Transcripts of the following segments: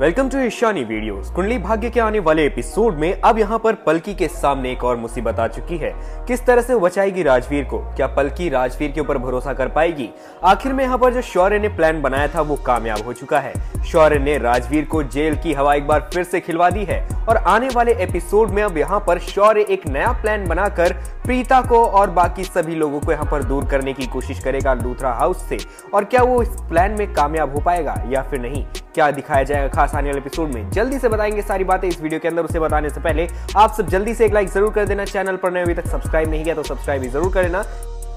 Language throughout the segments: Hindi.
Welcome to Ishani videos Kundali Bhagya के आने वाले एपिसोड में अब यहाँ पर पलकी के सामने एक और मुसीबत आ चुकी है। किस तरह से बचाएगी राजवीर को? क्या पलकी राजवीर के ऊपर भरोसा कर पाएगी? आखिर में यहाँ पर जो शौर्य ने प्लान बनाया था, वो कामयाब हो चुका है। शौर्य ने राजवीर को जेल की हवा एक बार फिर से खिलवा दी है और आने वाले एपिसोड में अब यहाँ पर शौर्य एक नया प्लान बनाकर प्रीता को और बाकी सभी लोगों को यहाँ पर दूर करने की कोशिश करेगा लूथरा हाउस से। और क्या वो इस प्लान में कामयाब हो पाएगा या फिर नहीं? क्या दिखाया जाएगा खास आने वाले एपिसोड में जल्दी से बताएँगे सारी बातें इस वीडियो के अंदर। उसे बताने से पहले आप सब जल्दी से एक लाइक ज़रूर कर देना। चैनल पर नए अभी तक सब्सक्राइब नहीं किया तो सब्सक्राइब भी ज़रूर कर लेना।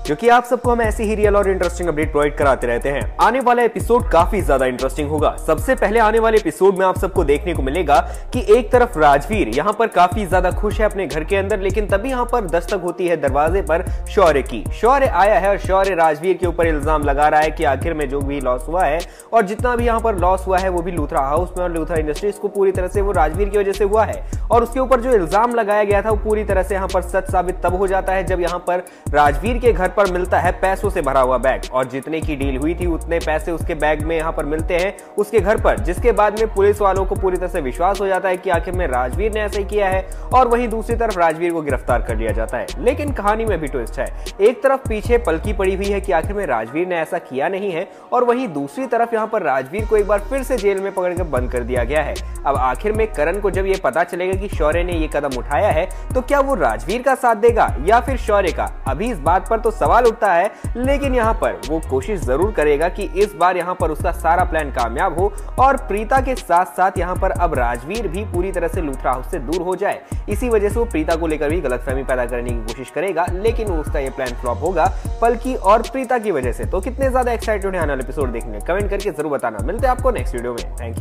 क्योंकि आप सबको हम ऐसी ही रियल और इंटरेस्टिंग अपडेट प्रोवाइड कराते रहते हैं। आने वाला एपिसोड काफ़ी ज़्यादा इंटरेस्टिंग होगा। सबसे पहले आने वाले एपिसोड में आप सबको देखने को मिलेगा कि एक तरफ़ राजवीर यहाँ पर काफ़ी ज़्यादा खुश है अपने घर के अंदर, लेकिन तभी यहाँ पर दस्तक होती है दरवाजे पर शौर्य की। शौर्य आया है और शौर्य राजवीर के ऊपर इल्ज़ाम लगा रहा है कि आखिर में जो भी लॉस हुआ है और जितना भी यहाँ पर लॉस हुआ है, वो भी लूथरा हाउस में और लूथरा इंडस्ट्रीज़ को पूरी तरह से वो राजवीर की वजह से हुआ है। और उसके ऊपर जो इल्ज़ाम लगाया गया था, वो पूरी तरह से यहाँ पर सच साबित तब हो जाता है जब यहाँ पर राजवीर के घर पर मिलता है पैसों से भरा हुआ बैग। और जितने की डील हुई थी, उतने पैसे उसके बैग में यहाँ पर मिलते हैं, उसके घर पर, जिसके बाद में पुलिस वालों को पूरी तरह से विश्वास हो जाता है कि आखिर में राजवीर ने ऐसा ही किया है, और वहीं दूसरी तरफ़ राजवीर को गिरफ़्तार कर लिया जाता है। लेकिन कहानी में भी ट्विस्ट है। एक तरफ़ पीछे पलकी पड़ी हुई है कि आखिर में राजवीर ने ऐसा किया नहीं है, और वहीं दूसरी तरफ़ यहाँ पर राजवीर को एक बार फिर से जेल में पकड़ बंद कर दिया गया है। अब आखिर में करण को जब ये पता चलेगा कि शौर्य ने ये कदम उठाया है तो क्या वो राजवीर का साथ देगा या फिर शौर्य का? अभी इस बात पर तो सवाल उठता है, लेकिन यहाँ पर वो कोशिश ज़रूर करेगा कि इस बार यहाँ पर उसका सारा प्लान कामयाब हो और प्रीता के साथ साथ यहाँ पर अब राजवीर भी पूरी तरह से लूथरा हाउस से दूर हो जाए। इसी वजह से वो प्रीता को लेकर भी गलतफहमी पैदा करने की कोशिश करेगा, लेकिन उसका ये प्लान फ्लॉप होगा पलकी और प्रीता की वजह से। तो कितने ज़्यादा एक्साइटेड है आने वाले एपिसोड देखने कमेंट करके ज़रूर बताना। मिलते हैं आपको नेक्स्ट वीडियो में। Thank you